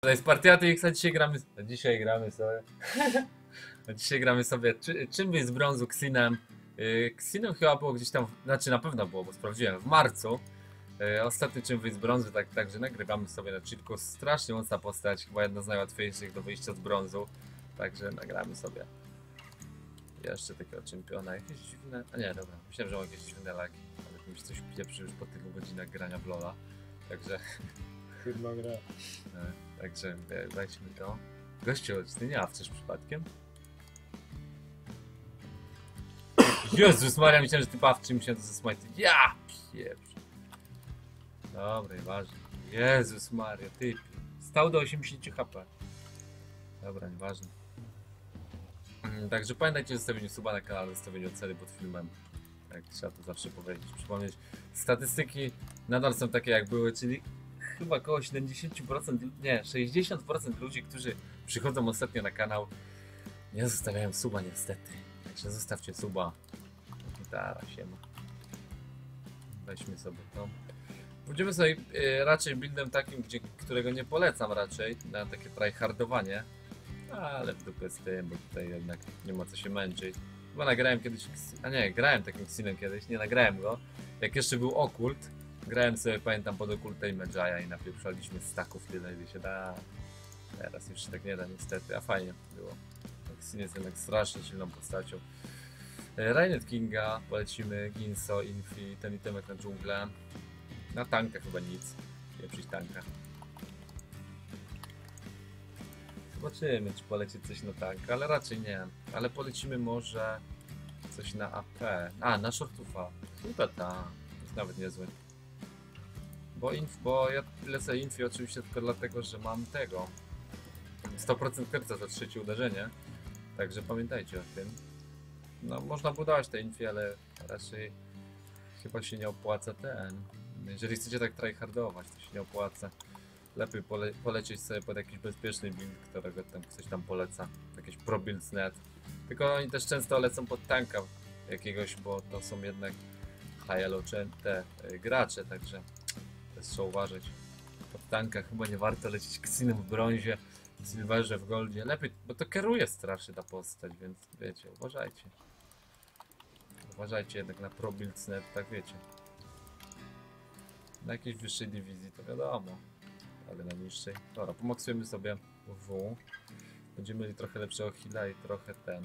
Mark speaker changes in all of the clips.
Speaker 1: To jest partia TX, a dzisiaj gramy. A dzisiaj gramy sobie. a dzisiaj gramy sobie. Czy, czym jest z brązu Xinem? Yy, Xinem chyba było gdzieś tam. Znaczy na pewno było, bo sprawdziłem w marcu. Yy, ostatni czym z brązu, tak, także nagrywamy sobie na chillku. Strasznie mocna postać, chyba jedna z najłatwiejszych do wyjścia z brązu. Także nagramy sobie. Jeszcze takiego czempiona. Jakieś dziwne. A nie, dobra. Myślałem, że mam jakieś dziwne lagi. Ale mi się coś pieprzy już po tylu godzinach grania w Lola. Także.
Speaker 2: Chyba gra.
Speaker 1: Także mi to. Gościu, ty nie awczysz przypadkiem? Jezus Maria, myślałem, że ty pawczy mi się to ze smajty. Ja pieprz. Dobra, nieważne. Jezus Maria, ty. Stał do 80 HP. Dobra, nieważne. Mm, Także pamiętajcie o zostawieniu suba na kanale, zostawieniu oceny pod filmem. Tak, trzeba to zawsze powiedzieć, przypomnieć. Statystyki nadal są takie jak były, czyli chyba około 70%, nie, 60% ludzi, którzy przychodzą ostatnio na kanał, nie zostawiają suba niestety. Także zostawcie suba. Gitara, siema. Weźmy sobie to. Pójdziemy sobie e, raczej buildem takim, gdzie, którego nie polecam raczej, na takie tryhardowanie. Ale w dupę z tym, bo tutaj jednak nie ma co się męczyć. Chyba nagrałem kiedyś, a nie, grałem takim Xinem kiedyś, nie nagrałem go. Jak jeszcze był Okult, grałem sobie, pamiętam, pod Okulta i Medjaya i napieprzaliśmy staków tyle, ile się da. Teraz już tak nie da niestety, a fajnie było. Xin jest jednak strasznie silną postacią. E, Rainet Kinga, polecimy, Ginso, Infi, ten itemek na dżunglę. Na tanka chyba nic. Nie przyjść tanka. Zobaczymy, czy poleci coś na tanka, ale raczej nie. Ale polecimy może coś na AP. A, na shortufa. Chyba ta. Jest nawet niezły. Bo, inf, bo ja lecę infi oczywiście tylko dlatego, że mam tego. 100% serca za trzecie uderzenie. Także pamiętajcie o tym. No, można budować te infi, ale raczej chyba się nie opłaca ten. Jeżeli chcecie tak tryhardować, to się nie opłaca. Lepiej pole polecieć sobie pod jakiś bezpieczny build, którego tam ktoś tam poleca. Jakieś pro net. Tylko oni też często lecą pod tanka jakiegoś, bo to są jednak high te y, gracze, także też trzeba uważać. Pod tanka chyba nie warto lecieć Xinem w brązie, silverze, w goldzie. Lepiej, bo to kieruje strasznie ta postać, więc wiecie, uważajcie. Uważajcie jednak na pro tak wiecie. Na jakiejś wyższej dywizji to wiadomo, ale na niższej. Dobra, pomaksujemy sobie W. Będziemy mieli trochę lepszego heala i trochę ten.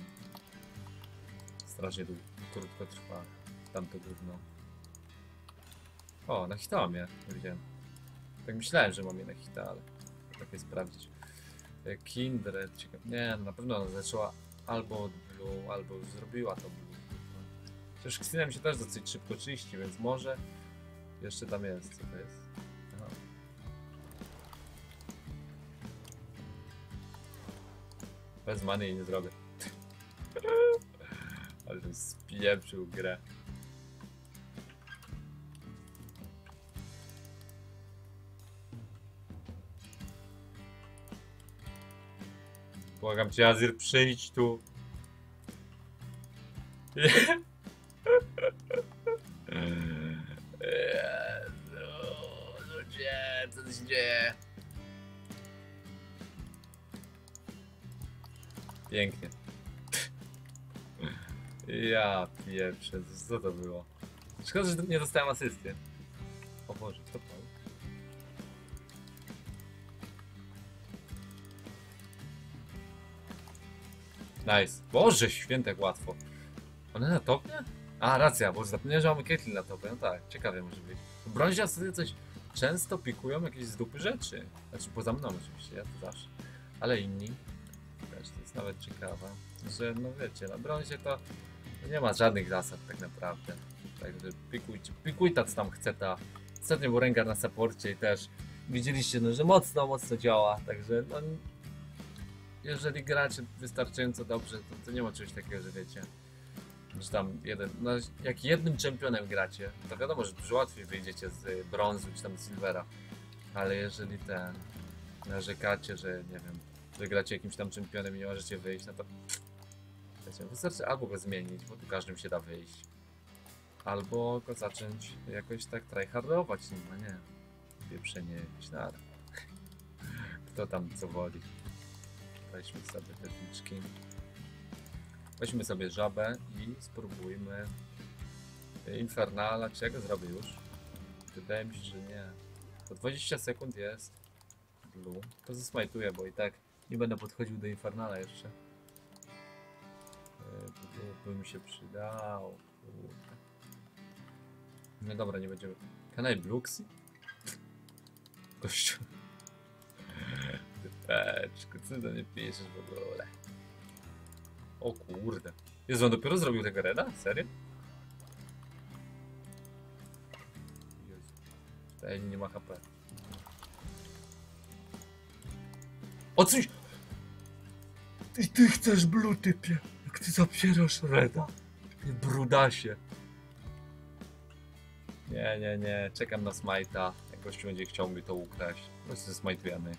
Speaker 1: Strasznie krótko trwa tamto gówno. O, na hita nie wiedziałem. Tak myślałem, że mam je na hita, ale lepiej sprawdzić. E, Kindred, ciekawe. Nie, no na pewno ona zaczęła albo od blue, albo już zrobiła to blue. Przecież Xinem się też dosyć szybko czyści, więc może jeszcze tam jest. Co to jest? Aha. Bez money nie zrobię. Ale spieprzył grę. Błagam cię, Azir, przyjdź tu. Jezu, ludzie, co się dzieje? Pięknie. Ja pieprzę, co to było? Szkoda, że nie dostałem asysty. O Boże, to? Nice. Boże, święte jak łatwo. One na topie? A, racja, bo zapomniałem, że mamy Caitlyn na topie. No tak, ciekawie może być. W brązie asysty coś często pikują jakieś z dupy rzeczy. Znaczy poza mną oczywiście, ja to zawsze. Ale inni też to jest nawet ciekawe, że no wiecie, na brązie to nie ma żadnych zasad tak naprawdę. Także pikujcie, pikuj ta co tam chce ta. Ostatnio był Rengar na saporcie i też widzieliście, no, że mocno, mocno działa, także no, jeżeli gracie wystarczająco dobrze, to, to nie ma czegoś takiego, że wiecie, że tam jeden, no jak jednym czempionem gracie, to wiadomo, że dużo łatwiej wyjdziecie z y, brązu czy tam z silvera, ale jeżeli ten, narzekacie, że nie wiem, że gracie jakimś tam czempionem i nie możecie wyjść, no to wiecie, wystarczy albo go zmienić, bo tu każdym się da wyjść, albo go zacząć jakoś tak tryhardować, no nie, pieprzenie jakieś nara. Kto tam co woli. Weźmy sobie te liczki. Weźmy sobie żabę i spróbujmy Infernala. Czy ja go zrobię już? Wydaje mi się, że nie. To 20 sekund jest. Blue. To zasmajtuję, bo i tak nie będę podchodził do Infernala jeszcze. Blue by mi się przydał. Kurde. No dobra, nie będziemy. Can I Bluxy? Gościu. Typeczku, co do nie piszesz w ogóle? O kurde. Jezu, on dopiero zrobił tego reda? Serio? Jezu. Nie ma HP. O coś! I ty chcesz blue typie! Jak ty zapierasz reda! Brudasie! Nie, nie, nie. Czekam na smajta. Jak będzie chciał mi to ukraść. No się smajtujemy.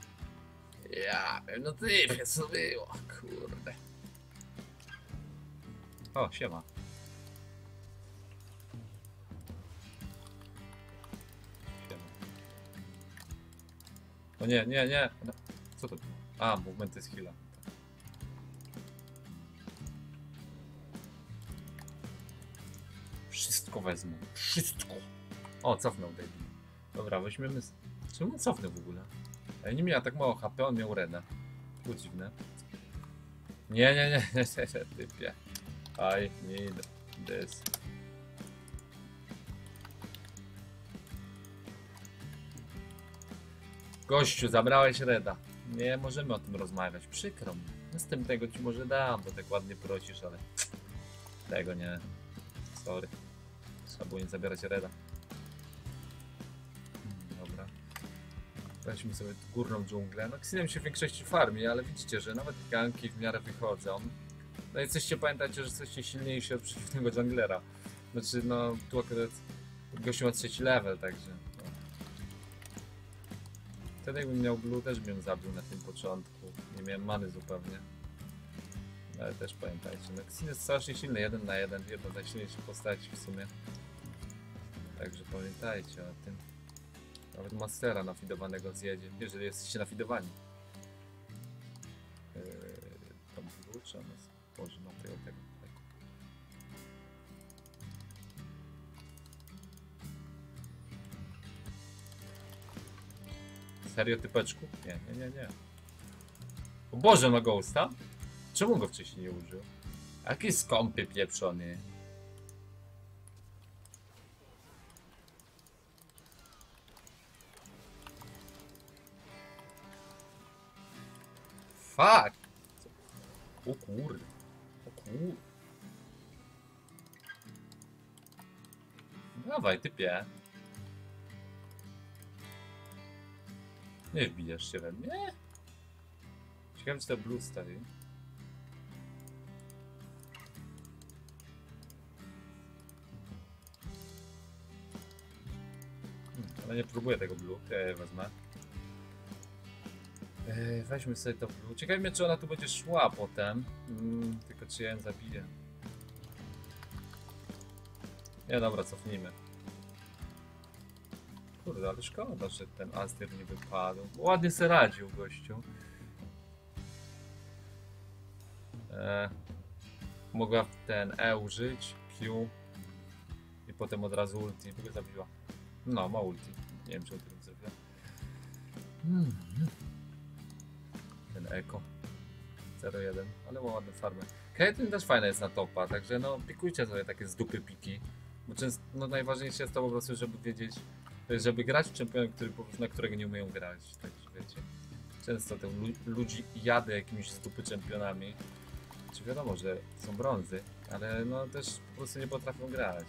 Speaker 1: Ja wiem, no typie, co było? Kurde. O, siema. Siema. O nie, nie, nie. Co to? A, movement jest heala. Wszystko wezmę. Wszystko. O, cofnął David. Dobra, weźmiemy... z- Czemu on cofnął w ogóle? Ej, nie miał tak mało HP, on miał Reda. Było dziwne. Nie, nie, nie, nie, nie, nie, typie. I need this. Gościu, zabrałeś Reda. Nie możemy o tym rozmawiać. Przykro mi. Następnego ci może dam, bo tak ładnie prosisz, ale tego nie. Sorry. Trzeba było nie zabierać Reda. Weźmy sobie górną dżunglę. No Ksinem się w większości farmi, ale widzicie, że nawet ganki w miarę wychodzą. No i jesteście, pamiętajcie, że jesteście silniejsi od przeciwnego junglera. Znaczy, no tu akurat gościu ma trzeci level, także. No. Wtedy jakbym miał blue, też bym zabił na tym początku. Nie miałem many zupełnie. Ale też pamiętajcie, no Xin jest strasznie silny, jeden na jeden, jedna z najsilniejszych postaci w sumie. Także pamiętajcie o tym. Nawet Mastera nafidowanego zjedzie, jeżeli jesteście nafidowani. Yy, tam wrócę, no tego, tego, tego. Serio, typeczku? Nie, nie, nie, nie. O Boże, ma ghosta? Czemu go wcześniej nie użył? Jaki skąpy pieprzony. Fuck! O kurde. O kurde. Dawaj, typie. Nie wbijasz się we mnie? Ciekawe, czy to blue stoi. Hmm, ale nie próbuję tego blue, ja je wezmę. Ej, weźmy sobie to blue. Ciekawe mnie, czy ona tu będzie szła potem. Mm, tylko czy ja ją zabiję. Nie, dobra, cofnijmy. Kurde, ale szkoda, że ten Aster nie wypadł. Ładnie se radził, gościu. E, mogła ten E użyć, Q i potem od razu ulti, by go zabiła. No, ma ulti. Nie wiem, czy o tym zrobiła. Hmm. Ten Eko. 0-1, ale ma ładne farmy. Caitlyn też fajna jest na topa, także no pikujcie sobie takie z dupy piki. Bo często, no najważniejsze jest to po prostu, żeby wiedzieć, żeby grać w czempionem, który, na którego nie umieją grać, także wiecie. Często lu ludzi jadę jakimiś z dupy czempionami. Czy wiadomo, że są brązy, ale no też po prostu nie potrafią grać.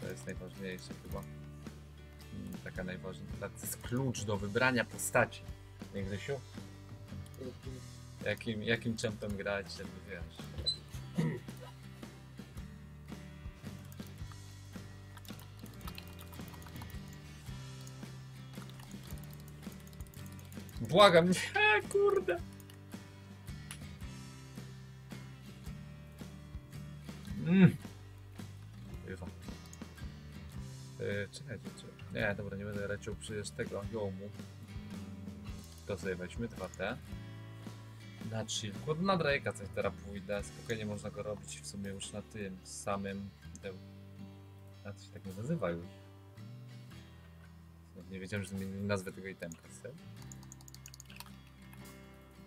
Speaker 1: To jest najważniejsze chyba. Mm, Taka najważniejsza. To jest klucz do wybrania postaci. Nie Grzesiu? Jakim, jakim czempem grać, żeby wiesz. Błagam, nie, kurde. Mm. Yy, czekajcie, czy... Nie, dobra, nie będę leciał przecież tego jomu. To sobie weźmy, dwa te. Na chillku, na Drake'a coś teraz pójdę. Spokojnie można go robić w sumie już na tym samym. A to się tak nie nazywa już. Nie wiedziałem, że zmienili nazwę tego itemka.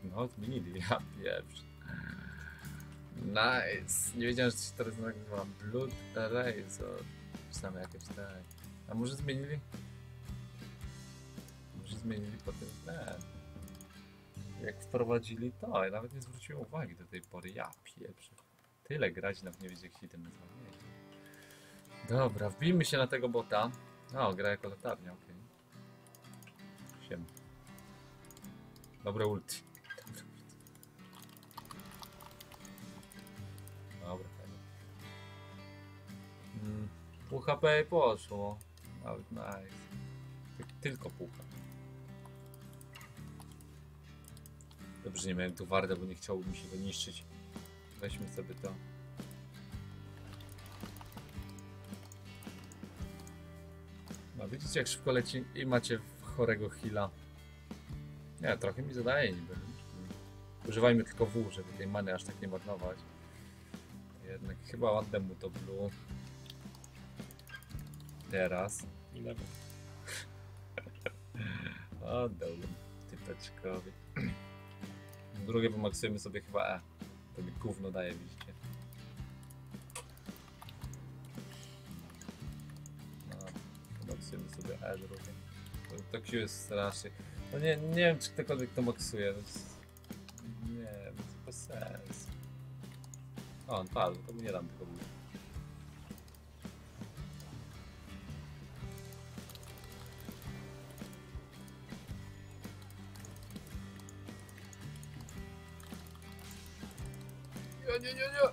Speaker 1: No, zmienili, ja pierwszy. Nice. Nie wiedziałem, że to się teraz nazywa Blood Razor. Same jakieś tak. A może zmienili? Może zmienili potem ten. Jak wprowadzili to, ja nawet nie zwróciłem uwagi do tej pory. Ja pieprzę. Tyle grać, nawet nie wiedzieć jak się ten nazywa. Dobra, wbijmy się na tego bota. O, gra jako latarnia, okej. Siem. Dobre ulti. Dobra, fajnie. Mm, pół HP poszło. Nawet nice. Ty- Tylko pół HP. Dobrze, że nie miałem tu wardę, bo nie chciało mi się go niszczyć. Weźmy sobie to. No widzicie jak szybko leci i macie chorego heala. Nie, trochę mi zadaje niby. Używajmy tylko W, żeby tej many aż tak nie marnować. Jednak chyba ładne mu to blue. Teraz.
Speaker 2: Ile?
Speaker 1: Oddałbym typeczkowi. Drugie wymaksujemy sobie chyba E. To mi gówno daje, widzicie. No, wymaksujemy sobie E drugie. To, to Q jest strasznie. No nie, nie wiem czy ktokolwiek to maksuje. Nie to bez sensu. O, on padł, to mu nie dam tego blue. Nie, nie, nie, nie.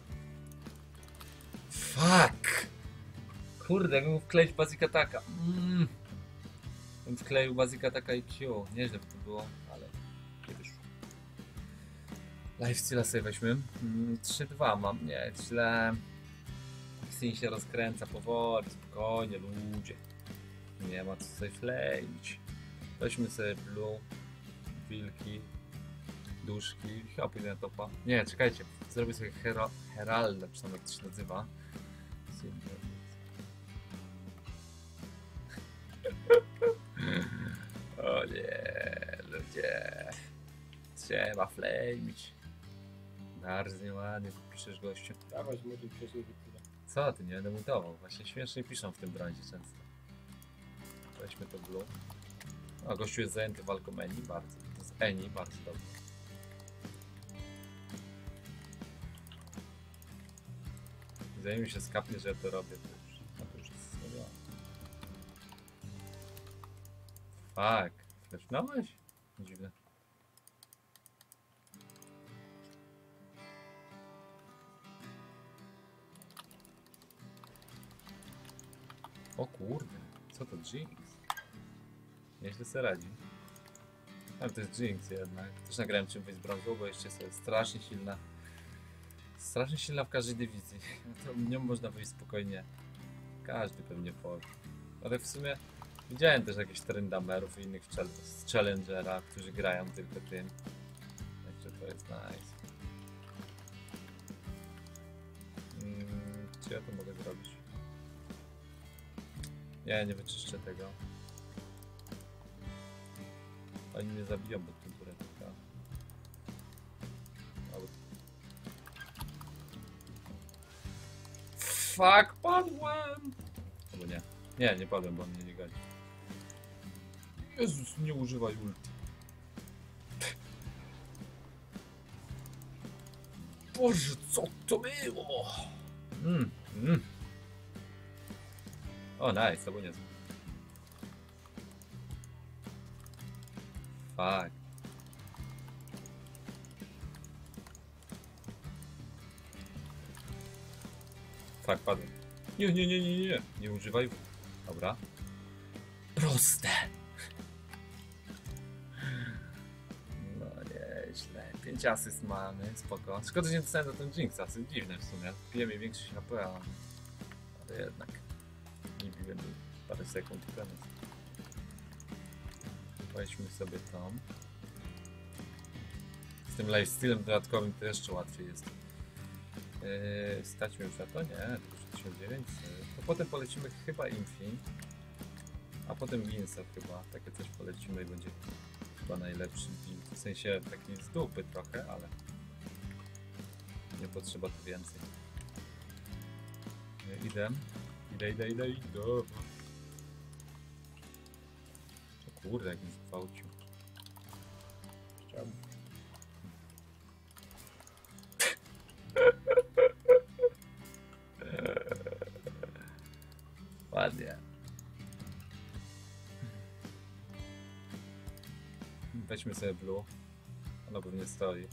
Speaker 1: Fuck! Kurde, jakbym wkleić Basic Attacka. Mm. Bym wkleił Basic Attacka i Q. Nieźle by to było, ale nie wyszło. Lifesteala sobie weźmy. Mm, 3-2 mam, nie, źle. Xin się rozkręca powoli, spokojnie, ludzie. Nie ma co sobie fleić. Weźmy sobie blue, wilki, duszki. Chyba pójdę na topa. Nie, czekajcie. Zrobię sobie hero, Heralda, tam jak to się nazywa. o nie, ludzie. Trzeba flame'ić. Bardzo ładnie piszesz gościu.
Speaker 2: Dawać wcześniej wytyle.
Speaker 1: Co ty, nie będę mutował. Właśnie śmiesznie piszą w tym brandzie często. Weźmy to blue. A gościu jest zajęty walką Eni, bardzo. Z Eni, bardzo dobrze. Zanim się skapnie, że ja to robię, to już, no to już jest zrobione. Fuck. Flashnąłeś? Dziwne. O kurde, co to Jinx? Nieźle sobie radzi. Ale to jest Jinx jednak. Też nagrałem czym wyjść z brązą, bo jeszcze jest strasznie silna. Strasznie silna w każdej dywizji. To nią można wyjść spokojnie. Każdy pewnie powie. Ale w sumie widziałem też jakieś trendamerów i innych z Challengera, którzy grają tylko tym. Także to jest nice. Mm, czy ja to mogę zrobić? Nie, nie wyczyszczę tego. Oni mnie zabiją pod Fuck, padłem! Albo nie. Nie, nie padłem, bo on mnie nie goni. Jezus, nie używaj ulti. Boże, co to było? Mm, mm. O, nice, to było niezłe. Fuck. Fuck, padłem. Nie, nie, nie, nie, nie. Nie używaj. Dobra. Proste. No nieźle. 5 asyst mamy, spoko. Szkoda, że nie dostałem do ten Jinx asyst. Dziwne w sumie. Piję mi większość HP, ale... ale jednak. Nie biłem parę sekund koniec. Weźmy sobie tą. Z tym lifestylem dodatkowym to jeszcze łatwiej jest. Yy, stać mi już na to? Nie, to już 1900. To potem polecimy chyba Infi. A potem Winsa chyba. Takie coś polecimy i będzie chyba najlepszy build. W sensie taki z dupy trochę, ale nie potrzeba tu więcej. Yy, Idę. Idę, idę, idę, idę. O kurde, jak mi zgwałcił. Chciałbym. Weźmy sobie blue. Ono pewnie stoi.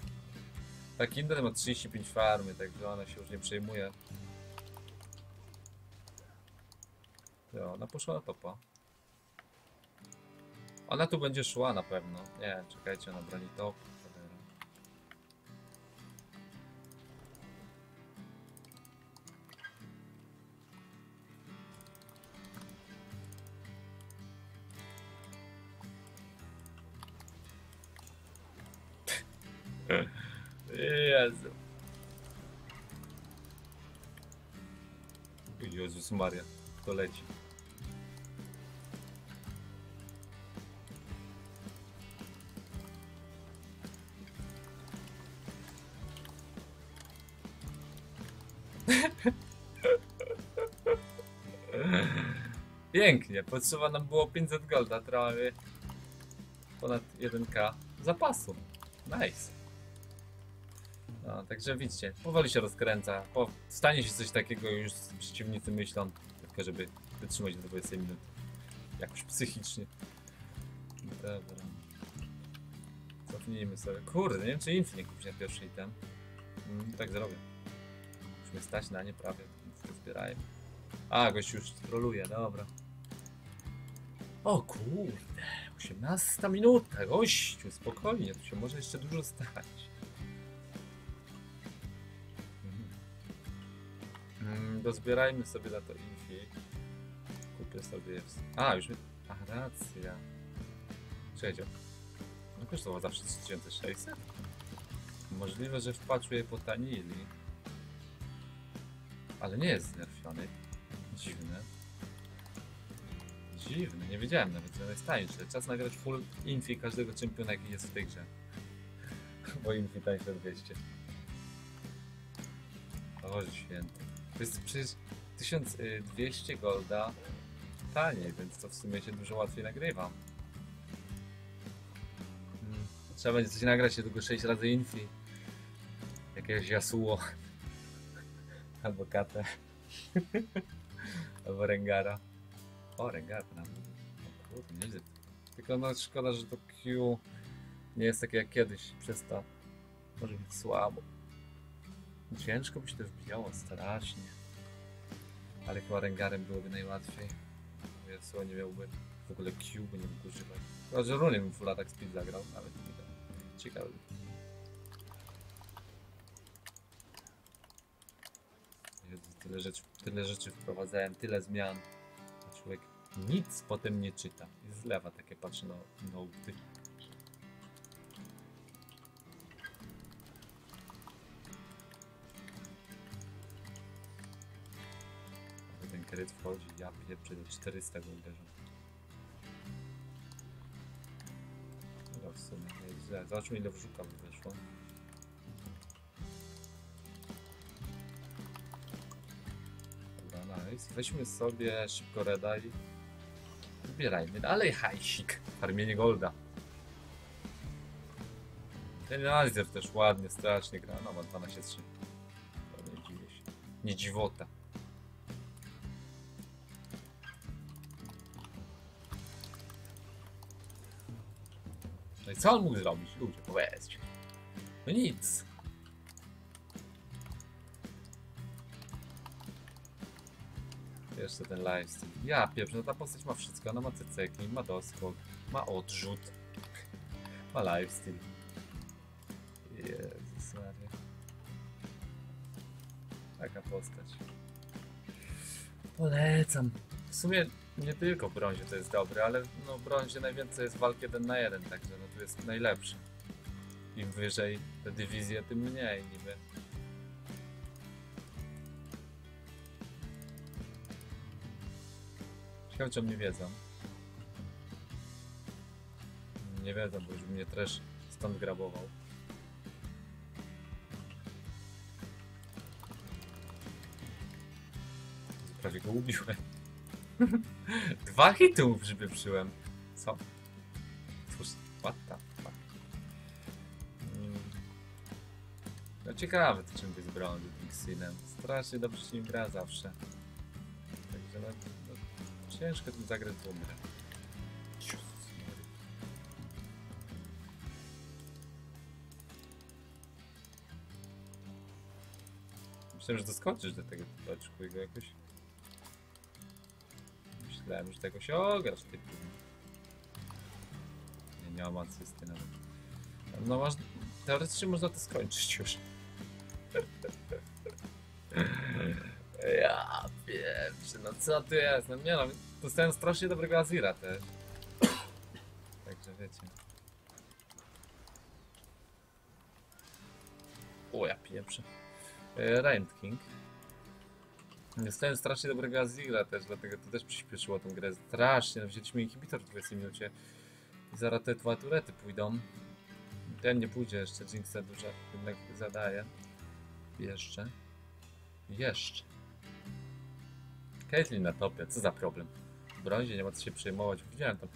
Speaker 1: Ta Kinder ma 35 farmy, także ona się już nie przejmuje. Jo, ona poszła na topa. Ona tu będzie szła na pewno. Nie, czekajcie, ona broni top. Jezu. Jezus Maria, to leci. Pięknie, potrzeba nam było 500 golda, prawie ponad 1k zapasu. Nice. No, także widzicie, powoli się rozkręca. Po, stanie się coś takiego już przeciwnicy myślą, tylko żeby wytrzymać do 20 minut. Jakoś psychicznie. Dobra. Cofnijmy sobie. Kurde, nie wiem czy Infi nie kupić na pierwszy item. Mm, tak zrobię. Musimy stać na nie prawie, więc to zbierajmy. A, gość już troluje, dobra. O kurde, 18 minuta, gościu, spokojnie, tu się może jeszcze dużo stać. Dozbierajmy sobie na to infi. Kupię sobie... A, już... mi- A, racja. Czekajcie. No kosztowało zawsze 3600? Możliwe, że w patchu je potanili. Ale nie jest znerfiony. Dziwne. Dziwne, nie wiedziałem nawet, że jest tańszy. Czas nagrać full infi każdego czempiona, jaki jest w tej grze. Bo infi tańsze 200. Boże święty. To jest przecież 1200 golda taniej, więc to w sumie się dużo łatwiej nagrywa. Mm, Trzeba będzie coś nagrać się tylko 6 razy infi. Jakiegoś Yasuo. Albo Kate. Albo Rengara. O, Rengar nam. O kurde, nieźle. Tylko no szkoda, że to Q nie jest takie jak kiedyś. Przez to może być słabo. Ciężko by się to wbijało, strasznie. Ale chyba Rengarem byłoby najłatwiej. Yasuo nie miałby w ogóle Q, by nie mógł używać. Chyba, że Runie bym full speed zagrał, nawet nie wiem. Ciekawe. Jezu, tyle rzeczy, tyle rzeczy wprowadzałem, tyle zmian. Człowiek nic potem nie czyta. I zlewa takie patrzy na noty. Ale kryt wchodzi, ja pieprzę, do 400 go uderzam. No w sumie nie jest źle. Zobaczmy ile wrzuka by weszło. Dobra, nice. Weźmy sobie szybko reda i zbierajmy dalej hajsik. Farmienie golda. Ten Azir też ładnie, strasznie gra. No ma 12-3. To nie dziwię się. Nie dziwota. Co on mógł zrobić? Ludzie, powiedzcie. No nic. Jeszcze ten lifestyle. Ja pierwszy, no ta postać ma wszystko. Ona ma ceceki, ma doskok, ma odrzut, ma lifestyle. Jezus Maria. Taka postać. Polecam. W sumie nie tylko w brązie to jest dobre, ale no w brązie najwięcej jest walk jeden na jeden, także no tu jest najlepszy. im wyżej te dywizje, tym mniej niby. Ciekawe, czy oni wiedzą. Nie wiedzą, bo już mnie też stąd grabował. Prawie go ubiłem. Dwa hity mu przypieprzyłem. Co? Cóż, what the fuck? Mm. No ciekawe to czym jest Brown Dixinem. Strasznie dobrze się nim gra zawsze. Także no, no ciężko tym zagrać w umrę. Myślałem, że doskoczysz do tego typeczku i go jakoś... Myślałem, że tego się ograsz, typu. Nie, nie mam asysty nawet. No masz... Teoretycznie można to skończyć już. Ja wiem, no co tu jest? No nie no, dostałem strasznie dobrego Azira też. Także wiecie. O, ja pieprzę. E, Rand King. Dostałem strasznie dobrego Azira też, dlatego to też przyspieszyło tą grę. Strasznie, no wzięliśmy inhibitor w 20 minucie. I zaraz te dwa turety pójdą. Ten nie pójdzie jeszcze, Jinxa dużo jednak zadaje. Jeszcze. Jeszcze. Caitlyn na topie, co za problem. W brązie nie ma co się przejmować. Widziałem tam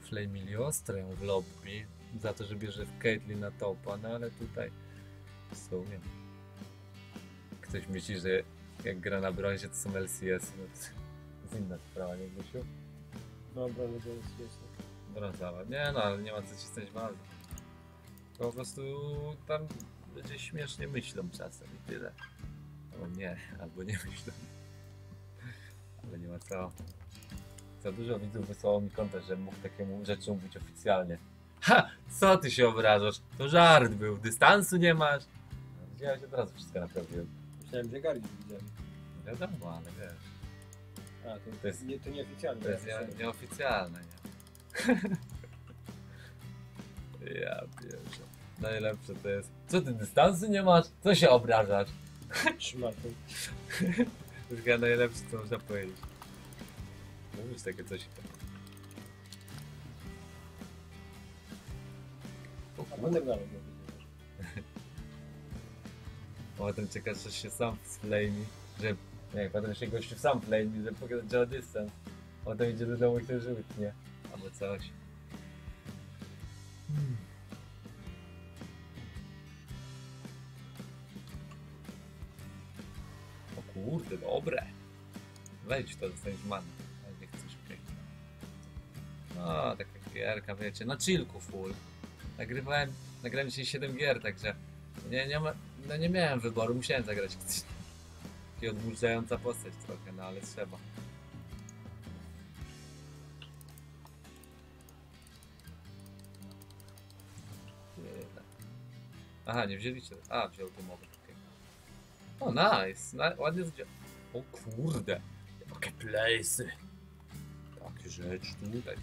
Speaker 1: Flamiliostrę w lobby za to, że bierze w Caitlyn na topa, no ale tutaj w sumie ktoś myśli, że jak gra na brązie to są LCS, no to jest inna sprawa, nie Grzesiu?
Speaker 2: Dobra, jest, jest.
Speaker 1: Brązowa. Nie no, ale nie ma co cisnąć walki. Po prostu tam ludzie śmiesznie myślą czasem i tyle. Albo nie, albo nie myślą. Ale nie ma co. Za dużo widzów wysłało mi konta, że mógł takiemu rzeczy mówić oficjalnie. Ha! Co ty się obrażasz? To żart był, dystansu nie masz. Widziałeś od razu wszystko naprawiłem.
Speaker 2: Myślałem, że Gary widzieli.
Speaker 1: Wiadomo, ale wiesz.
Speaker 2: A, to,
Speaker 1: To jest-
Speaker 2: nie, to nieoficjalnie.
Speaker 1: To jest nie, nieoficjalne, nie? ja pierwsze. Najlepsze to jest. Co ty dystansu nie masz? Co się obrażasz?
Speaker 2: Szmatą.
Speaker 1: To jest najlepsze co można powiedzieć. Mówisz takie coś. O kurde,
Speaker 2: potem
Speaker 1: czekasz, że się sam sflami, że... Nie, potem się gościu sam flami, że pokazać, że dystans. Potem idzie do domu i to żółtnie. Albo coś. Hmm. O kurde, dobre. Wejdź to, dostaniesz manę. Nie chcesz, okej. No, taka gierka, wiecie, na chillku full. Nagrywałem, nagrałem dzisiaj 7 gier, także nie, nie, ma, no nie miałem wyboru, musiałem zagrać coś. Taka odmurzająca postać trochę, no ale trzeba. Aha, nie wzięliście. A, wziął tu mowę. okej. O, nice. Na, ładnie wziął. O kurde. Jakie place'y. Takie rzeczy tutaj.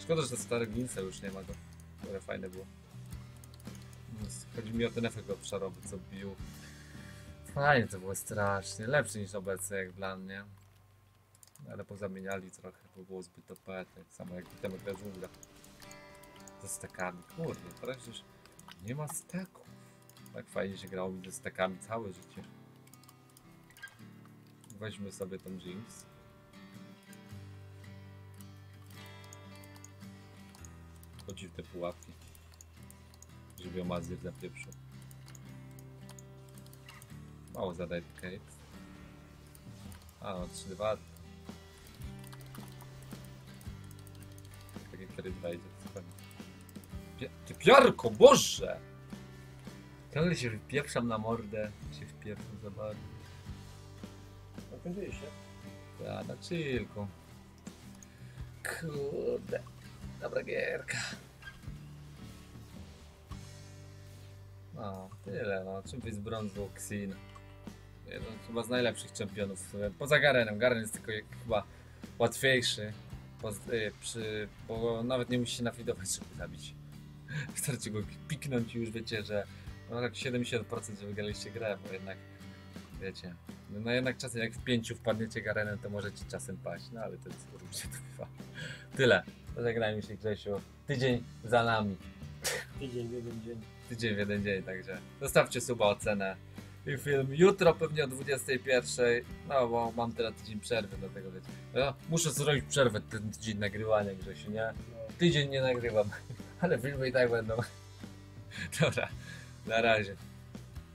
Speaker 1: Szkoda, że stary Ginsa już nie ma go. Które fajne było. Chodzi mi o ten efekt obszarowy, co bił. Fajnie to było strasznie. Lepszy niż obecnie jak dla mnie. Ale pozamieniali trochę, bo było zbyt OP, tak samo jak Witemek na dżungla. Ze stakami. Kurde, teraz już nie ma staków. Tak fajnie się grało mi ze stakami całe życie. Weźmy sobie tą Jinx. Chodzi w te pułapki. Żeby ją Azir zapieprzył. Mało zadaje Kate. A, no 3-2. Takie 4-2 idzie. Pie- Ty piarko, boże! Ciągle się wypieprzam na mordę. Się wpieprzam za bardzo.
Speaker 2: Nakończyłeś się?
Speaker 1: Ja na chillku. Kurde. Dobra gierka. No, tyle no. Czym jest brązu Xin? Jeden chyba z najlepszych czempionów. Poza Garenem. Garen jest tylko jak, chyba łatwiejszy. Poz, y, przy, bo nawet nie musi się nafidować, żeby zabić. Wystarczy go piknąć i już wiecie, że no tak 70% że wygraliście grę, bo jednak wiecie, no, jednak czasem jak w pięciu wpadniecie garenem, to możecie czasem paść, no ale to różnie to bywa. Tyle. Pożegnajmy się Grzesiu. Tydzień za nami.
Speaker 2: Tydzień w jeden dzień.
Speaker 1: Tydzień w jeden dzień, także zostawcie suba ocenę. I film jutro pewnie o 21. No bo mam teraz tydzień przerwy, dlatego wiecie. Ja muszę zrobić przerwę ten tydzień nagrywania Grzesiu, nie?
Speaker 2: No,
Speaker 1: Tydzień nie nagrywam, ale filmy i tak będą. Dobra, na razie.